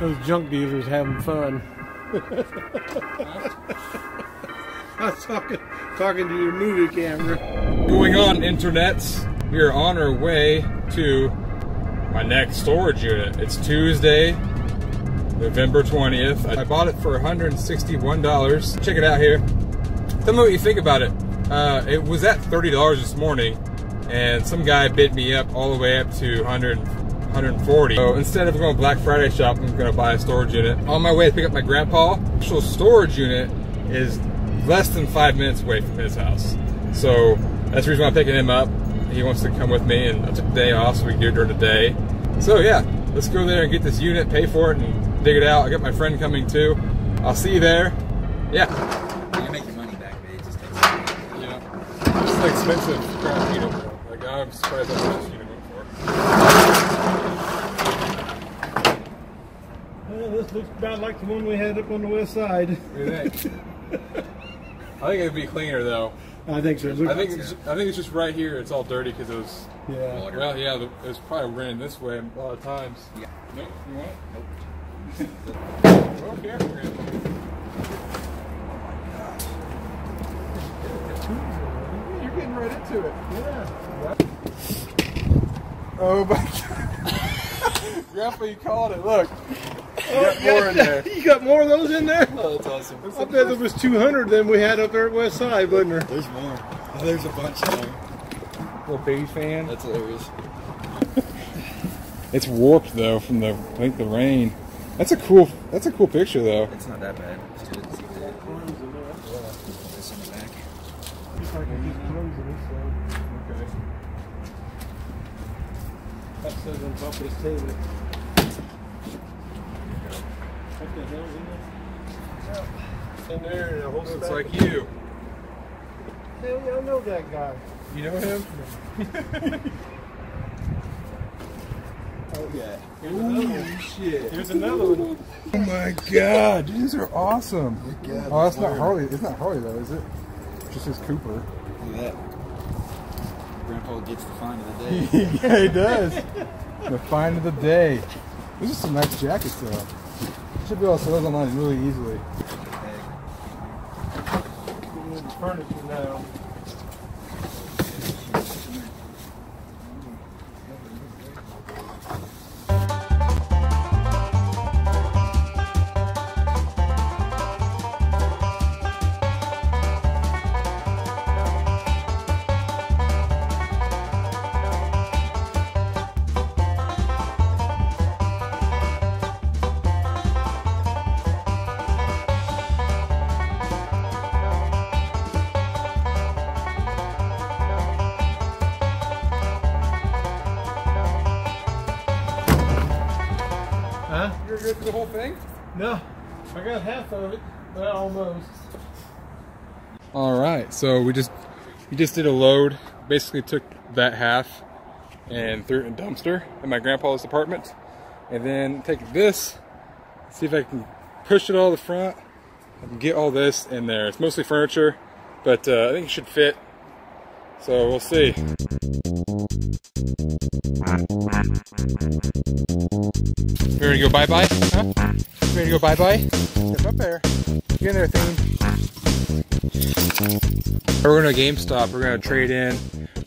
those junk dealers having fun. I was talking, talking to your movie camera. Going on internets, we are on our way to my next storage unit. It's Tuesday, November 20th. I bought it for $161. Check it out here. Tell me what you think about it. Uh, it was at $30 this morning, and some guy bid me up all the way up to 100, 140. So instead of going Black Friday shop, I'm gonna buy a storage unit. On my way to pick up my grandpa, actual storage unit is less than five minutes away from his house. So that's the reason why I'm picking him up. He wants to come with me, and I took the day off so we can do it during the day. So yeah, let's go there and get this unit, pay for it, and dig it out. I got my friend coming too. I'll see you there. Yeah. You make your money back, but it just takes time. Yeah. This is an expensive crap unit. Like I'm surprised that's how much unit went for. Well, this looks about like the one we had up on the west side. What do you think? I think it'd be cleaner though. I think so. I think it's, I think it's just right here. It's all dirty because it was. yeah. Water. Well, yeah, the, it was probably raining this way a lot of times. Yeah. Nope. You want it? Nope. okay. You're getting right into it. Yeah. Oh my god. Grandpa, you called it. Look. You got more in there. You got more of those in there? Oh, that's awesome. I bet there was 200 than we had up there at West Side, wasn't there? There's more. Oh, there's a bunch there. Little baby fan. That's hilarious. It's warped though from the I think the rain. That's a cool. That's a cool picture though. It's not that bad. Just do it and see that. This in the back. Okay. That says on top of this table. In there? And whole Looks stack like you. Hell yeah, I know that guy. You know him? Oh, yeah. Here's one. shit. Here's another one. Oh my god, these are awesome. Oh, god, Oh, that's not. Harley. It's not Harley though, is it? Just his Cooper. Look at that. Grandpa gets the find of the day. yeah, he does. the find of the day. These are some nice jackets though. Should be able to sell those online really easily. Into furniture now. Huh? You're for the whole thing? No, I got half of it. but almost. All right, so we just we just did a load. Basically, took that half and threw it in a dumpster in my grandpa's apartment, and then take this, see if I can push it all the front and get all this in there. It's mostly furniture, but uh, I think it should fit. So we'll see. You ready to go bye bye? Huh? You ready to go bye bye? Get up there. Get in there, thing. We're going to GameStop. We're going to trade in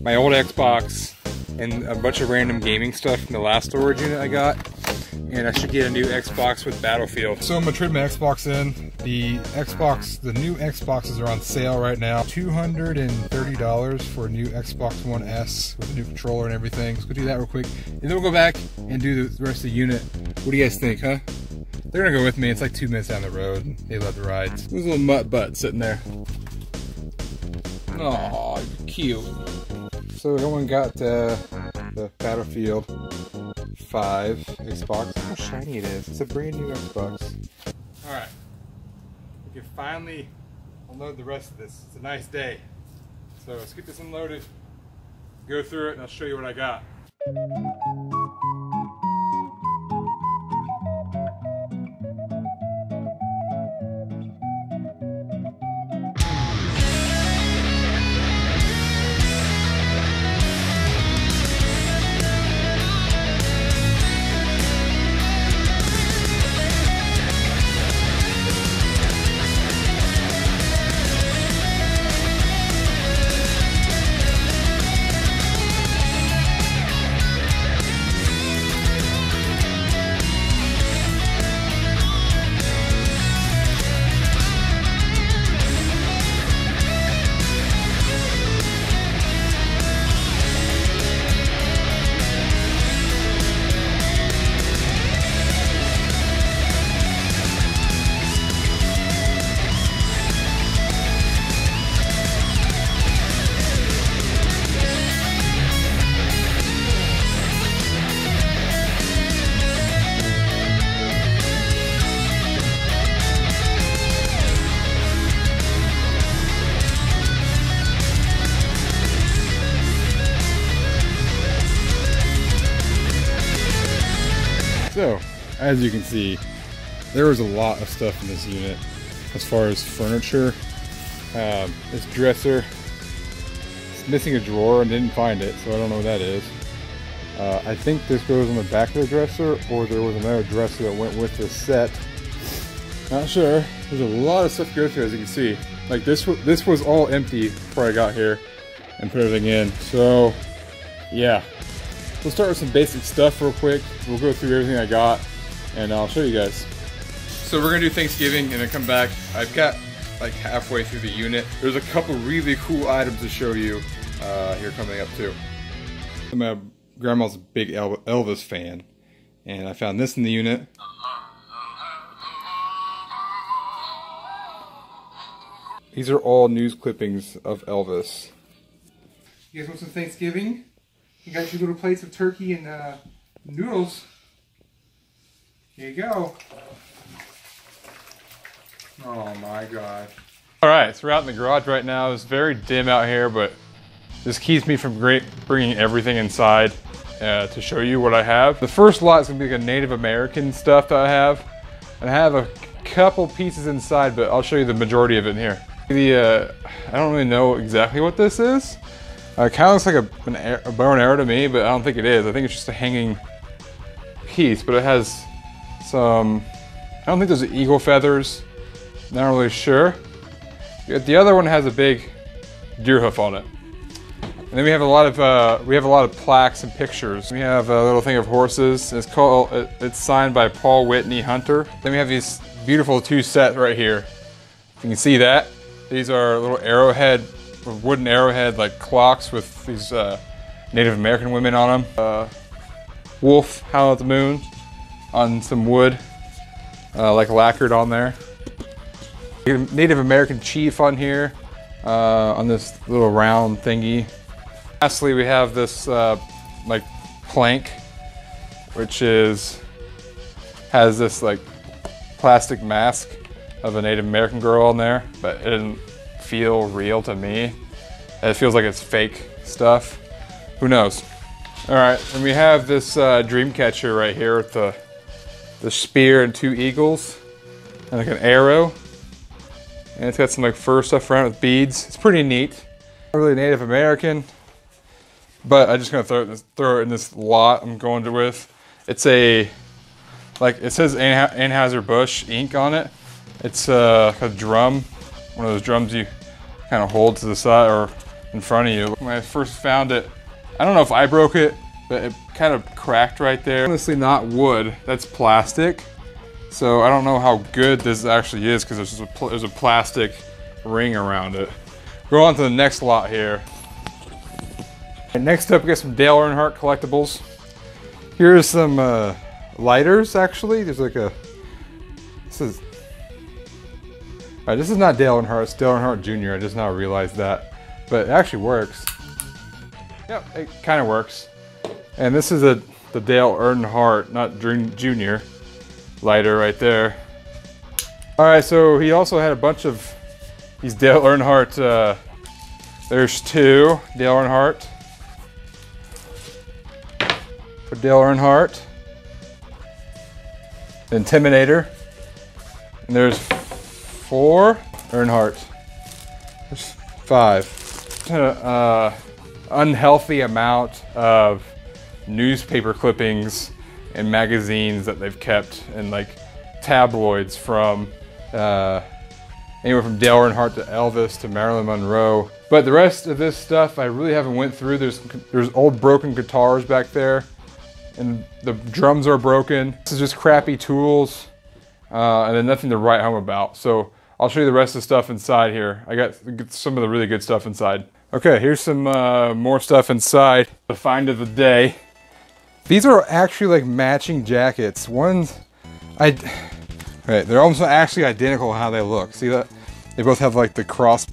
my old Xbox and a bunch of random gaming stuff from the last storage unit I got. And I should get a new Xbox with Battlefield. So I'm gonna trade my Xbox in. The Xbox, the new Xboxes are on sale right now. $230 for a new Xbox One S with a new controller and everything. Let's go do that real quick. And then we'll go back and do the rest of the unit. What do you guys think, huh? They're gonna go with me. It's like two minutes down the road. They love the rides. There's a little mutt butt sitting there. Oh, cute. So everyone got uh, the Battlefield 5 Xbox. Look how shiny it is. It's a brand new Xbox. Alright. We can finally unload the rest of this. It's a nice day. So let's get this unloaded, go through it, and I'll show you what I got. As you can see, there was a lot of stuff in this unit as far as furniture. Um, this dresser is missing a drawer and didn't find it, so I don't know what that is. Uh, I think this goes on the back of the dresser, or there was another dresser that went with this set. Not sure. There's a lot of stuff to go through, as you can see. Like this, this was all empty before I got here and put everything in. So, yeah. We'll start with some basic stuff real quick. We'll go through everything I got, and I'll show you guys. So we're gonna do Thanksgiving and then come back. I've got like halfway through the unit. There's a couple really cool items to show you uh, here coming up too. My grandma's a big Elvis fan, and I found this in the unit. These are all news clippings of Elvis. You guys want some Thanksgiving? You got your little plates of turkey and uh, noodles. Here you go. Oh my god. Alright, so we're out in the garage right now. It's very dim out here, but this keeps me from great bringing everything inside uh, to show you what I have. The first lot is to be like a Native American stuff that I have. And I have a couple pieces inside, but I'll show you the majority of it in here. The, uh, I don't really know exactly what this is. Uh, it kind of looks like a, an a bow and arrow to me, but I don't think it is. I think it's just a hanging piece, but it has some, I don't think those are eagle feathers. Not really sure. The other one has a big deer hoof on it. And then we have a lot of uh, we have a lot of plaques and pictures. We have a little thing of horses. It's called it's signed by Paul Whitney Hunter. Then we have these beautiful two sets right here. You can see that. These are little arrowhead, wooden arrowhead like clocks with these uh, Native American women on them. Uh, wolf howl at the moon on some wood, uh, like lacquered on there. Native American chief on here, uh, on this little round thingy. Lastly, we have this uh, like plank, which is has this like plastic mask of a Native American girl on there, but it didn't feel real to me. It feels like it's fake stuff. Who knows? All right, and we have this uh, dream catcher right here with the the spear and two eagles and like an arrow. And it's got some like fur stuff around it with beads. It's pretty neat. Not really Native American, but I'm just gonna throw it, this, throw it in this lot I'm going to with. It's a, like it says Anheuser-Busch ink on it. It's uh, a drum, one of those drums you kind of hold to the side or in front of you. When I first found it, I don't know if I broke it, but it kind of cracked right there. Honestly not wood, that's plastic. So I don't know how good this actually is because there's, a, there's a plastic ring around it. Go on to the next lot here. And next up, we got some Dale Earnhardt collectibles. Here's some uh, lighters, actually. There's like a, this is, all right, this is not Dale Earnhardt, it's Dale Earnhardt Jr. I just now realized that, but it actually works. Yep, it kind of works. And this is a the Dale Earnhardt, not Jr lighter right there. All right, so he also had a bunch of these Dale Earnhardt. Uh, there's two Dale Earnhardt. For Dale Earnhardt. Intimidator. And there's four Earnhardt. There's five. Uh, unhealthy amount of newspaper clippings and magazines that they've kept and like tabloids from uh, anywhere from Dale Earnhardt to Elvis to Marilyn Monroe. But the rest of this stuff I really haven't went through. There's there's old broken guitars back there, and the drums are broken. This is just crappy tools, uh, and then nothing to write home about. So I'll show you the rest of the stuff inside here. I got some of the really good stuff inside. Okay, here's some uh, more stuff inside. The find of the day. These are actually like matching jackets. One's, I, right, they're almost actually identical how they look. See that? They both have like the cross,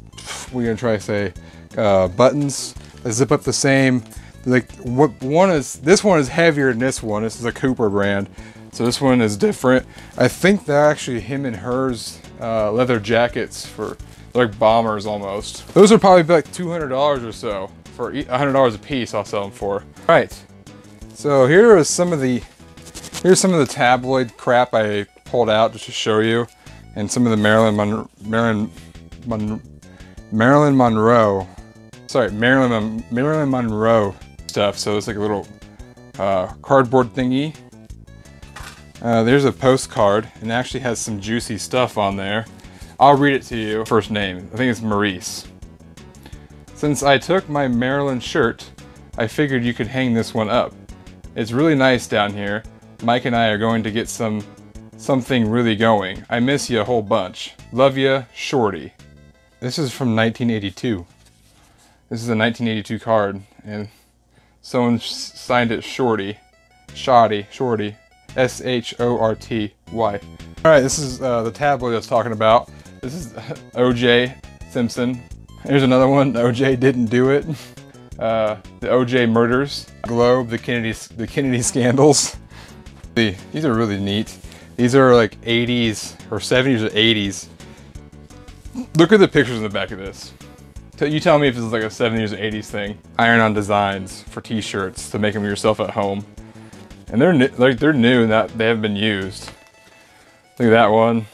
we're gonna try to say, uh, buttons that zip up the same. Like what one is, this one is heavier than this one. This is a Cooper brand. So this one is different. I think they're actually him and hers uh, leather jackets for like bombers almost. Those are probably like $200 or so for $100 a piece I'll sell them for. All right, so here are some of the, here's some of the tabloid crap I pulled out just to show you, and some of the Marilyn Marilyn Marilyn Monroe, sorry Marilyn Mon Marilyn Monroe stuff. So it's like a little uh, cardboard thingy. Uh, there's a postcard and it actually has some juicy stuff on there. I'll read it to you. First name, I think it's Maurice. Since I took my Maryland shirt, I figured you could hang this one up. It's really nice down here. Mike and I are going to get some something really going. I miss you a whole bunch. Love you, Shorty. This is from 1982. This is a 1982 card, and someone signed it Shorty. Shoddy, Shorty. S H O R T Y. Alright, this is uh, the tabloid I was talking about. This is OJ Simpson. Here's another one. OJ didn't do it. Uh, the OJ murders. Globe, the Kennedy, the Kennedy scandals. These are really neat. These are like 80s or 70s or 80s. Look at the pictures in the back of this. You tell me if this is like a 70s or 80s thing. Iron-on designs for t-shirts to make them yourself at home. And they're new, like they're new and that they haven't been used. Look at that one.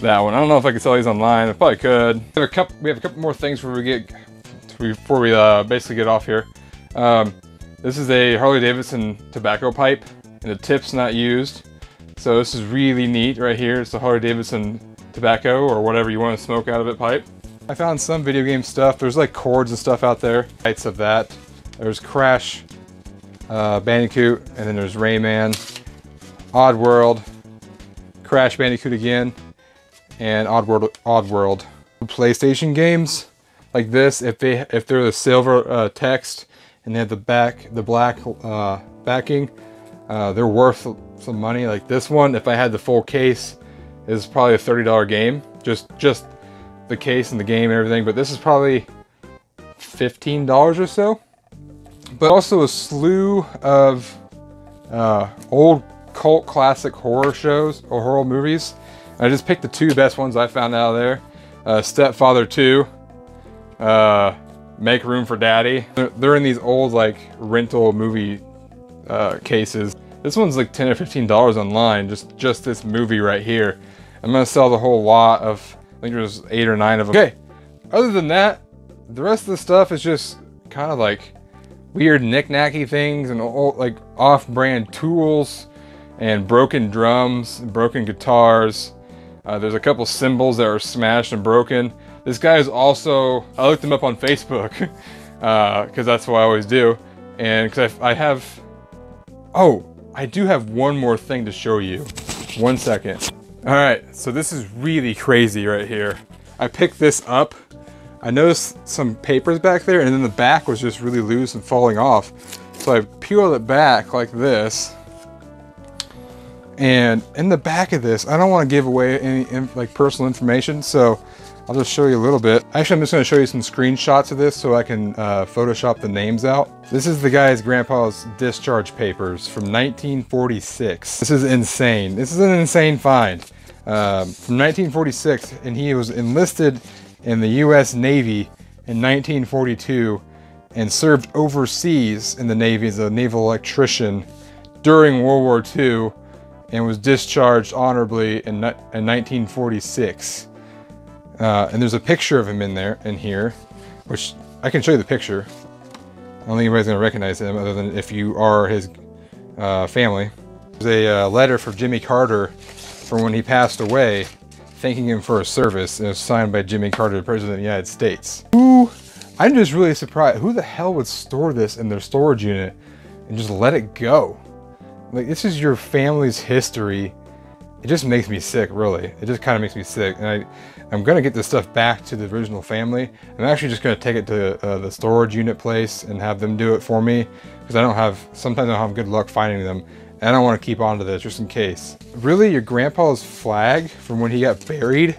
That one. I don't know if I could sell these online. I probably could. We have a couple. We have a couple more things before we get before we uh, basically get off here. Um, this is a Harley Davidson tobacco pipe and the tip's not used. So this is really neat right here. It's a Harley Davidson tobacco or whatever you want to smoke out of it pipe. I found some video game stuff. There's like cords and stuff out there. Lights of that. There's Crash uh, Bandicoot and then there's Rayman, Oddworld, Crash Bandicoot again, and Oddworld. Oddworld. PlayStation games like this, if they if they're the silver uh, text and they have the back the black uh, backing, uh, they're worth some money. Like this one, if I had the full case, is probably a $30 game. Just just the case and the game and everything. But this is probably $15 or so. But also a slew of uh, old cult classic horror shows or horror movies. I just picked the two best ones I found out of there. Uh, Stepfather 2, uh, Make Room for Daddy. They're, they're in these old like rental movie uh, cases. This one's like 10 or $15 online, just, just this movie right here. I'm gonna sell the whole lot of, I think there's eight or nine of them. Okay, other than that, the rest of the stuff is just kind of like weird knick-knacky things and old, like off-brand tools and broken drums, broken guitars. Uh, there's a couple cymbals that are smashed and broken. This guy is also, I looked him up on Facebook because uh, that's what I always do. And because I, I have, oh, I do have one more thing to show you. One second. All right, so this is really crazy right here. I picked this up. I noticed some papers back there and then the back was just really loose and falling off. So I peeled it back like this. And in the back of this, I don't want to give away any like personal information, so I'll just show you a little bit. Actually, I'm just gonna show you some screenshots of this so I can uh, Photoshop the names out. This is the guy's grandpa's discharge papers from 1946. This is insane. This is an insane find. Um, from 1946, and he was enlisted in the U.S. Navy in 1942 and served overseas in the Navy as a naval electrician during World War II and was discharged honorably in, in 1946. Uh, and there's a picture of him in there, in here, which I can show you the picture. I don't think anybody's gonna recognize him other than if you are his uh, family. There's a uh, letter from Jimmy Carter from when he passed away, thanking him for his service. And it was signed by Jimmy Carter, President of the United States. Who, I'm just really surprised. Who the hell would store this in their storage unit and just let it go? Like, this is your family's history. It just makes me sick, really. It just kind of makes me sick. And I, I'm gonna get this stuff back to the original family. I'm actually just gonna take it to uh, the storage unit place and have them do it for me because I don't have, sometimes I don't have good luck finding them. And I don't want to keep on to this just in case. Really, your grandpa's flag from when he got buried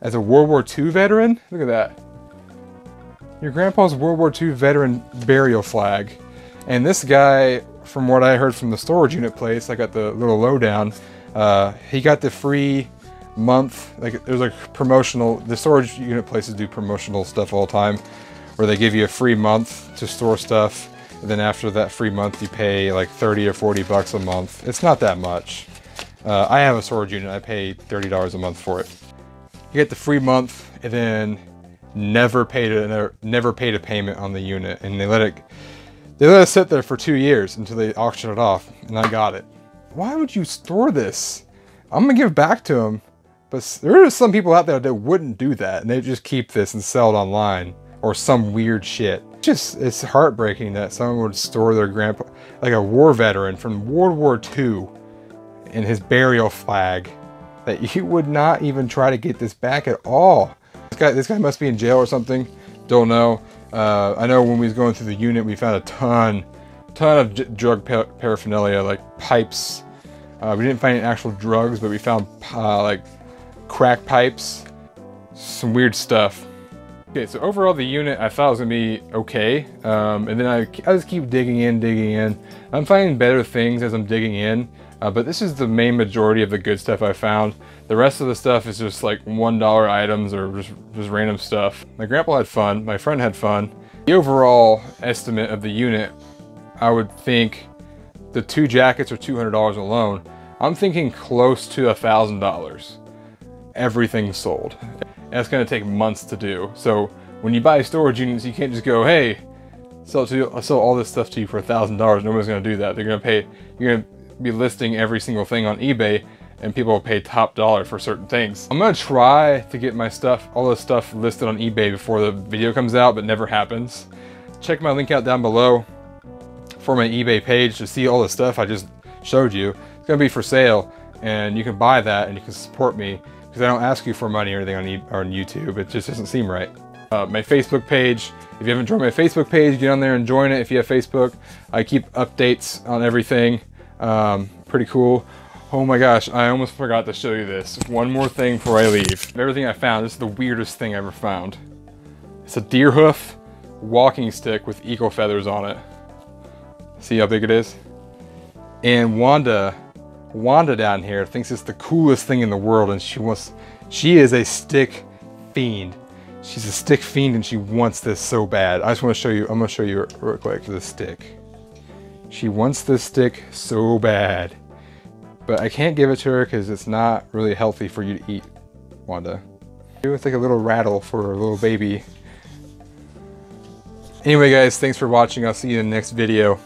as a World War II veteran? Look at that. Your grandpa's World War II veteran burial flag. And this guy, from what I heard from the storage unit place, I got the little lowdown, uh, he got the free month. Like there's like promotional. The storage unit places do promotional stuff all the time, where they give you a free month to store stuff, And then after that free month, you pay like 30 or 40 bucks a month. It's not that much. Uh, I have a storage unit. I pay $30 a month for it. You get the free month and then never paid a never, paid a payment on the unit, and they let it they let it sit there for two years until they auction it off, and I got it. Why would you store this? I'm gonna give back to them, but there are some people out there that wouldn't do that, and they just keep this and sell it online or some weird shit. Just it's heartbreaking that someone would store their grandpa, like a war veteran from World War II, in his burial flag, that you would not even try to get this back at all. This guy, this guy must be in jail or something. Don't know. Uh, I know when we was going through the unit, we found a ton, ton of drug par paraphernalia, like pipes. Uh, we didn't find any actual drugs, but we found uh, like crack pipes, some weird stuff. Okay, so overall the unit I thought was gonna be okay, um, and then I, I just keep digging in, digging in. I'm finding better things as I'm digging in. Uh, but this is the main majority of the good stuff I found. The rest of the stuff is just like $1 items or just, just random stuff. My grandpa had fun, my friend had fun. The overall estimate of the unit, I would think the two jackets are $200 alone. I'm thinking close to $1,000. Everything sold. And it's gonna take months to do. So when you buy storage units, you can't just go, hey, sell, to, sell all this stuff to you for $1,000. Nobody's gonna do that. They're gonna pay, you're gonna be listing every single thing on eBay and people will pay top dollar for certain things. I'm gonna try to get my stuff, all this stuff listed on eBay before the video comes out, but never happens. Check my link out down below for my eBay page to see all the stuff I just showed you. It's gonna be for sale and you can buy that and you can support me because I don't ask you for money or anything on, e on YouTube. It just doesn't seem right. Uh, my Facebook page, if you haven't joined my Facebook page, get on there and join it if you have Facebook. I keep updates on everything. Um, pretty cool. Oh my gosh, I almost forgot to show you this. One more thing before I leave. Everything I found, this is the weirdest thing I ever found. It's a deer hoof walking stick with eagle feathers on it. See how big it is? And Wanda, Wanda down here thinks it's the coolest thing in the world and she wants, she is a stick fiend. She's a stick fiend and she wants this so bad. I just want to show you, I'm going to show you real quick the stick. She wants this stick so bad. But I can't give it to her because it's not really healthy for you to eat, Wanda. It's like a little rattle for a little baby. Anyway guys, thanks for watching. I'll see you in the next video.